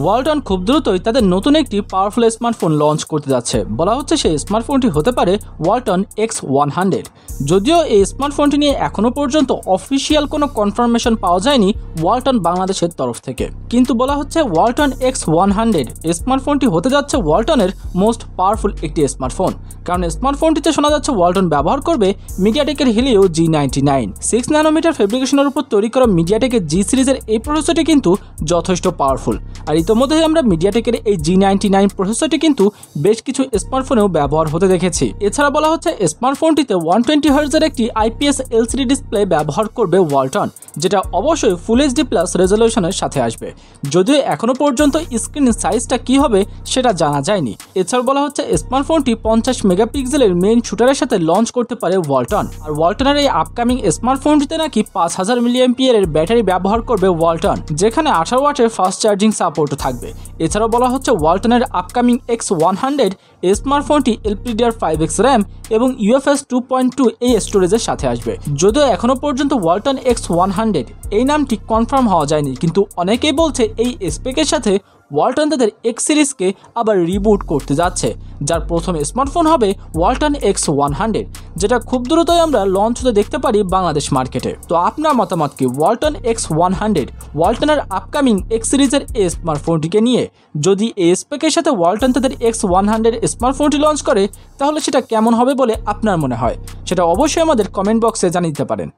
ওয়ালটন খুব দ্রুতই তাদের নতুন একটি পাওয়ারফুল স্মার্টফোন লঞ্চ করতে যাচ্ছে। বলা হচ্ছে সেই স্মার্টফোনটি হতে পারে ওয়ালটন এক্স ওয়ান হান্ড্রেড যদিও এই স্মার্টফোনটি নিয়ে এখনও পর্যন্ত অফিসিয়াল কোনো কনফার্মেশন পাওয়া যায়নি ওয়ালটন বাংলাদেশের তরফ থেকে। কিন্তু বলা হচ্ছে ওয়ালটন এক্স ওয়ান হান্ড্রেড স্মার্টফোনটি হতে যাচ্ছে ওয়ালটনের মোস্ট পাওয়ারফুল একটি স্মার্টফোন কারণ স্মার্টফোনটিতে শোনা যাচ্ছে ওয়ালটন ব্যবহার করবে মিডিয়াটেকের Helio G ninety nine six nanometer ফেব্রিকেশনের উপর তৈরি করা মিডিয়াটেকের জি সিরিজের এই প্রসেসরটি কিন্তু যথেষ্ট পাওয়ারফুল আর ইতোমধ্যেই আমরা মিডিয়াটেকের এই জি নাইনটি নাইন প্রসেসরটি কিন্তু বেশ কিছু স্মার্টফোনেও ব্যবহার হতে দেখেছি। এছাড়া বলা হচ্ছে স্মার্টফোনটিতে ওয়ান টোয়েন্টি হার্জের একটি আইপিএস এলসিডি ডিসপ্লে ব্যবহার করবে ওয়ালটন যেটা অবশ্যই ফুল এইচডি প্লাস রেজলিউশনের সাথে আসবে। যদিও এখনও পর্যন্ত স্ক্রিন সাইজটা কি হবে সেটা জানা যায়নি। এছাড়া বলা হচ্ছে স্মার্টফোনটি পঞ্চাশ মেগাপিক্সেলের মেইন শুটারের সাথে লঞ্চ করতে পারে ওয়ালটন আর ওয়ালটনের এই আপকামিং স্মার্টফোনটিতে নাকি পাঁচ হাজার মিলিয়ন মিলিয়ামপিয়ারের ব্যাটারি ব্যবহার করবে ওয়ালটন যেখানে আঠারো ওয়াটের ফাস্ট চার্জিং সাপোর্টও থাকবে। এছাড়াও বলা হচ্ছে ওয়ালটনের আপকামিং এক্স ওয়ান হান্ড্রেড স্মার্টফোনটি এলপিডিআর ফাইভ এক্স র্যাম এবং ইউএফএস টু পয়েন্ট টু এই স্টোরেজের সাথে আসবে। যদিও এখনও পর্যন্ত ওয়ালটন এক্স ওয়ান হান্ড্রেড এই নামটি কনফার্ম হওয়া যায়নি, কিন্তু অনেকেই বলছে এই স্পেকের সাথে ওয়ালটন তাদের এক্স সিরিজকে আবার রিবুট করতে যাচ্ছে। যার প্রথম স্মার্টফোন হবে ওয়ালটন এক্স ওয়ান হান্ড্রেড যেটা খুব দ্রুতই আমরা লঞ্চ হতে দেখতে পারি বাংলাদেশ মার্কেটে তো আপনার মতামত কি? ওয়ালটন এক্স ওয়ান হান্ড্রেড ওয়ালটনের আপকামিং এক্স সিরিজের এই স্মার্টফোনটিকে নিয়ে? যদি এই স্পেকের সাথে ওয়ালটন তাদের এক্স ওয়ান হান্ড্রেড স্মার্টফোনটি লঞ্চ করে, তাহলে সেটা কেমন হবে বলে আপনার মনে হয়? সেটা অবশ্যই আমাদের কমেন্ট বক্সে জানিয়ে দিতে পারেন।